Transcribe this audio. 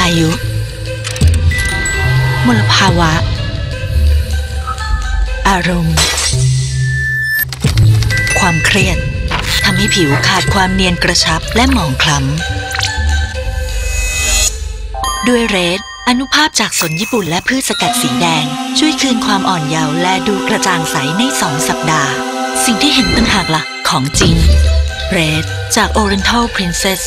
อายุ มลภาวะ อารมณ์ ความเครียดทำให้ผิวขาดความเนียนกระชับและหมองคล้ำ ด้วยเรดอนุภาพจากสนญี่ปุ่นและพืชสกัดสีแดง ช่วยคืนความอ่อนเยาว์และดูกระจ่างใสในสองสัปดาห์ สิ่งที่เห็นต่างหากละ่ะ ของจริงเรดจาก Oriental Princess